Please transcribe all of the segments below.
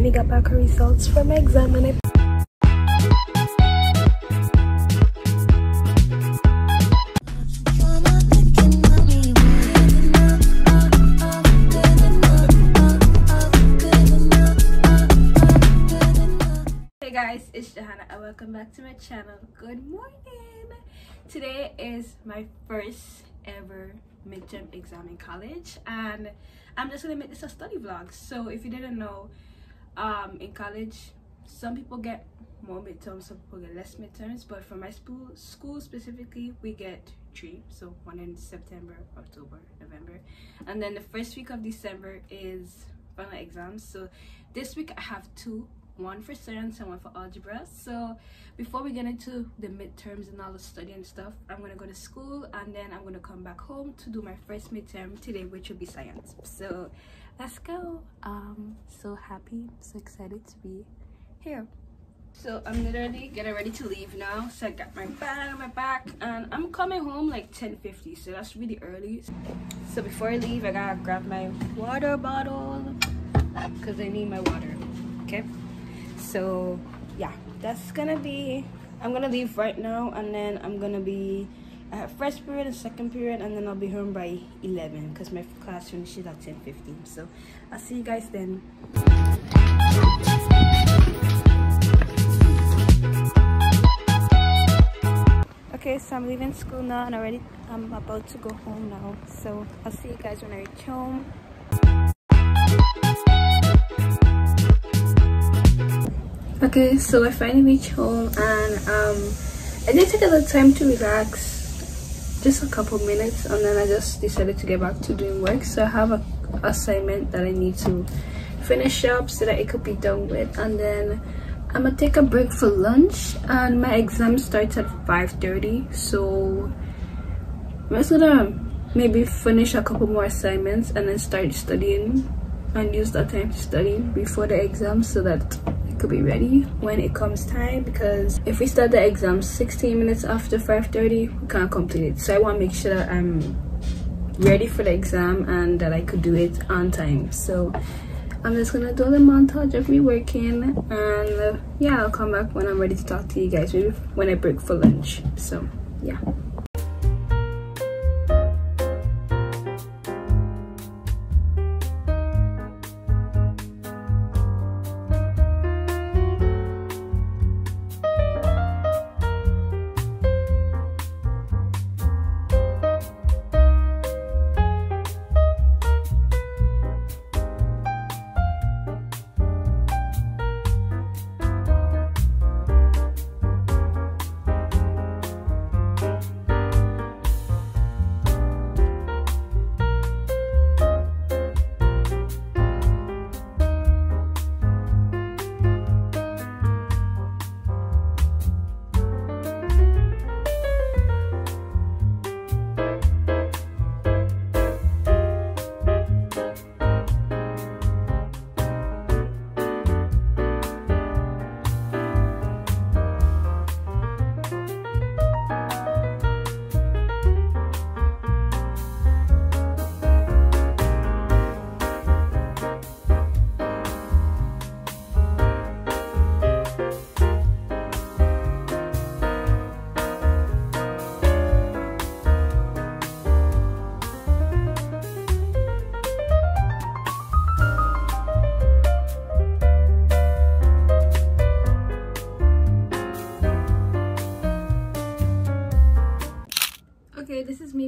finally got back her results from my exam and I Hey guys, it's Jahannah and welcome back to my channel. Good morning! Today is my first ever midterm exam in college and I'm just gonna make this a study vlog. So if you didn't know, um, in college, some people get more midterms, some people get less midterms, but for my school, school specifically, we get three. So one in September, October, November. And then the first week of December is final exams. So this week I have two one for science and one for algebra so before we get into the midterms and all the study and stuff i'm gonna go to school and then i'm gonna come back home to do my first midterm today which will be science so let's go. Um so happy so excited to be here. So i'm literally getting ready to leave now so i got my bag on my back and i'm coming home like 10 50 so that's really early. So before i leave i gotta grab my water bottle because i need my water okay? So yeah that's gonna be i'm gonna leave right now and then i'm gonna be I have first period and second period and then I'll be home by 11 because my class finishes at 10.15. so I'll see you guys then. Okay so I'm leaving school now and already I'm about to go home now. So I'll see you guys when I reach home. Okay so i finally reached home and um i did take a little time to relax just a couple minutes and then i just decided to get back to doing work so i have a assignment that i need to finish up so that it could be done with and then i'm gonna take a break for lunch and my exam starts at 5:30. so i'm just gonna maybe finish a couple more assignments and then start studying and use that time to study before the exam so that could be ready when it comes time because if we start the exam 16 minutes after 5:30, we can't complete it. So i want to make sure that i'm ready for the exam and that i could do it on time. So i'm just gonna do the montage of me working and uh, yeah i'll come back when i'm ready to talk to you guys maybe when i break for lunch. So yeah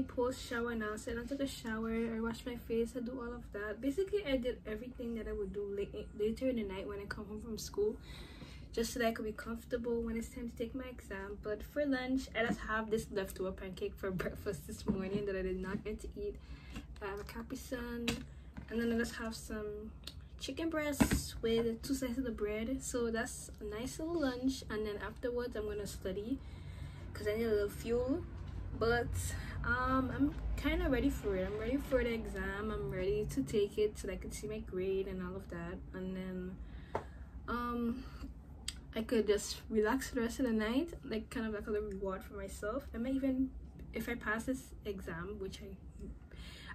post shower now so i took a shower i wash my face i do all of that. Basically i did everything that i would do late, later in the night when i come home from school just so that i could be comfortable when it's time to take my exam. But for lunch i just have this leftover pancake for breakfast this morning that i did not get to eat. I have a capri sun and then i just have some chicken breasts with two slices of bread. So that's a nice little lunch and then afterwards i'm gonna study because i need a little fuel but um i'm kind of ready for it i'm ready for the exam i'm ready to take it so that i can see my grade and all of that and then um i could just relax the rest of the night like kind of like a little reward for myself i might even if i pass this exam which i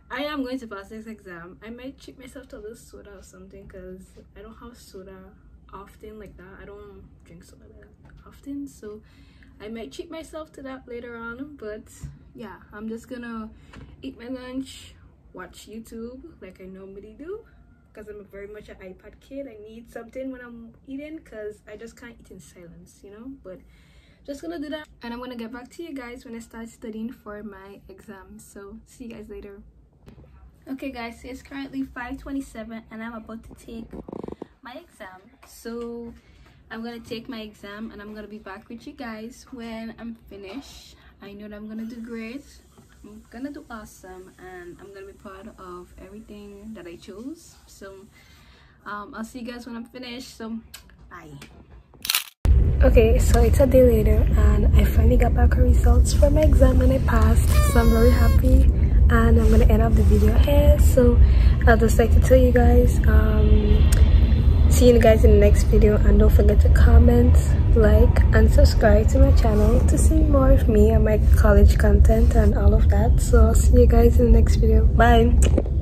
I am going to pass this exam. I might treat myself to a little soda or something because I don't have soda often like that. I don't drink soda often, so I might treat myself to that later on. But yeah, I'm just gonna eat my lunch, watch YouTube like I normally do because I'm very much an iPad kid. I need something when I'm eating because I just can't eat in silence, you know. But just gonna do that and I'm gonna get back to you guys when I start studying for my exam. So see you guys later. Okay guys, so it's currently 5:27 and I'm about to take my exam. So I'm gonna take my exam and I'm gonna be back with you guys when I'm finished. I know that I'm gonna do great. I'm gonna do awesome and I'm gonna be proud of everything that I chose. So um, I'll see you guys when I'm finished. So bye. Okay, so it's a day later and I finally got back results for my exam and I passed. So I'm very happy and I'm gonna end up the video here. So I'd just like to tell you guys um, see you guys in the next video and don't forget to comment like and subscribe to my channel to see more of me and my college content and all of that. So i'll see you guys in the next video. Bye